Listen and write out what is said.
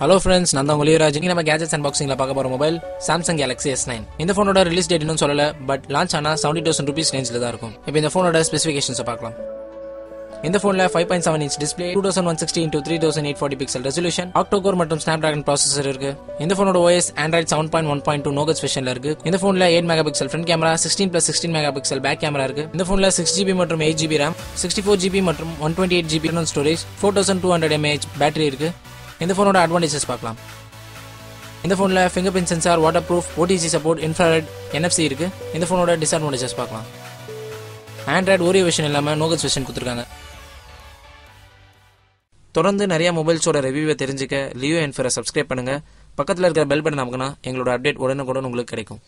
Hello friends நான் தான் உங்கள் இன்னைக்கு நம்ம கேஜெட்ஸ் அன்பாக்சிங்ல பார்க்க போற mobile Samsung Galaxy S nine இந்த ஃபோனோட ரிலீஸ் டேட் இன்னும் சொல்லல பட் லான்ச் ஆனா செவன்டி தௌசண்ட் ருபீஸ் ரேஞ்சில் தான் இருக்கும். இப்போ இந்த ஃபோனோட ஸ்பெசிஃபிகேஷன்ஸை பார்க்கலாம். இந்த ஃபோனில் five point seven inch display two thousand one sixty into three thousand eight forty pixel resolution octa core மற்றும் ஸ்னாப் டிராகன் ப்ராசஸர் இருக்கு. இந்த ஃபோனோட OS Android seven point one point two Nougat வெர்ஷன்ல இருக்கு. இந்த ஃபோனில் eight megapixel front camera sixteen plus sixteen megapixel back camera இருக்கு. இந்த ஃபோனில் சிக்ஸ் ஜிபி மற்றும் eight GB RAM sixty four GB மற்றும் one twenty eight GB storage four thousand two hundred M A H battery இருக்கு. இந்த ஃபோனோட advantages பார்க்கலாம். இந்த ஃபோனில் fingerprint sensor waterproof OTG support infrared NFC இருக்குது இந்த ஃபோனோட டிஸ்அட்வான்டேஜஸ் பார்க்கலாம். ஆண்ட்ராய்டு ஓரியோ விஷன் இல்லாமல் நோகல்ஸ் விஷன் கொடுத்துருக்காங்க. தொடர்ந்து நிறைய மொபைல்ஸோட ரிவ்யூவை தெரிஞ்சுக்க லியோ என்ஃபரை சப்ஸ்கிரைப் பண்ணுங்கள் பக்கத்தில் இருக்கிற பெல் பட்டன் அமுக்குனா எங்களோட அப்டேட் உடனுக்குடன் உங்களுக்கு கிடைக்கும்.